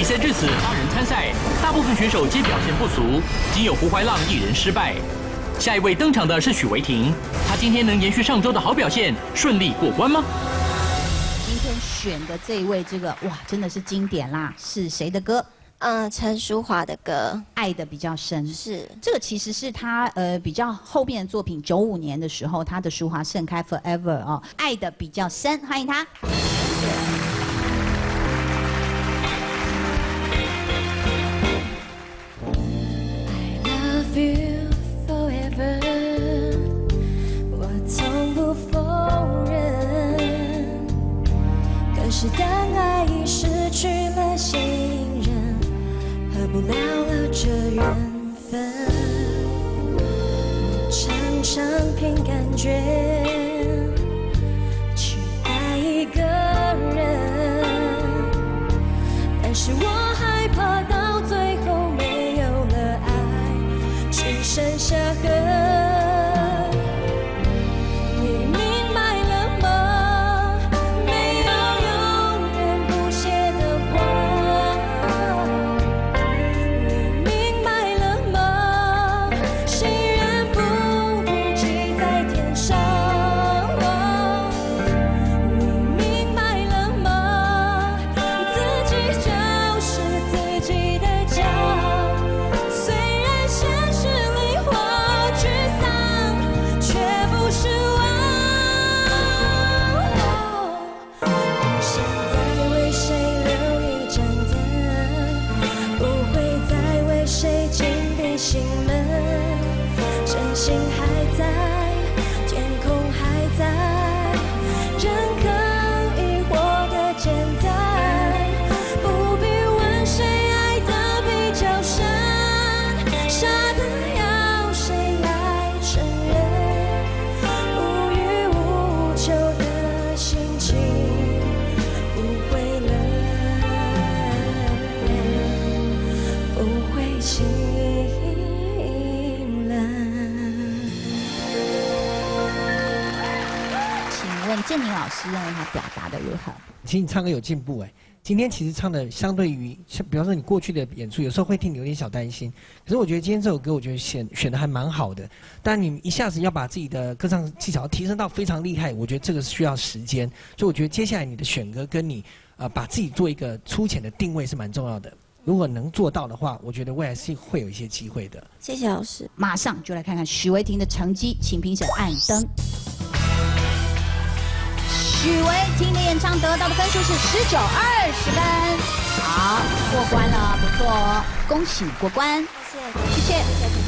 比赛至此，八人参赛，大部分选手皆表现不俗，仅有胡怀浪一人失败。下一位登场的是许维婷，她今天能延续上周的好表现，顺利过关吗？今天选的这一位，这个哇，真的是经典啦！是谁的歌？嗯，陈淑华的歌《爱的比较深》是这个，其实是他呃比较后面的作品。九五年的时候，他的《淑华盛开 Forever》哦，《爱的比较深》，欢迎他。是当爱已失去了信任，何不了了这缘分。我常常凭感觉郑明老师认为他表达的如何？其实你唱歌有进步哎，今天其实唱的相对于像，比方说你过去的演出，有时候会替你有点小担心。可是我觉得今天这首歌，我觉得选选的还蛮好的。但你一下子要把自己的歌唱技巧提升到非常厉害，我觉得这个是需要时间。所以我觉得接下来你的选歌跟你呃把自己做一个粗浅的定位是蛮重要的。如果能做到的话，我觉得未来是会有一些机会的。谢谢老师，马上就来看看许维婷的成绩，请评审按灯。许维婷的演唱得到的分数是十九二十分，好，过关了，不错哦，恭喜过关，谢谢，谢谢。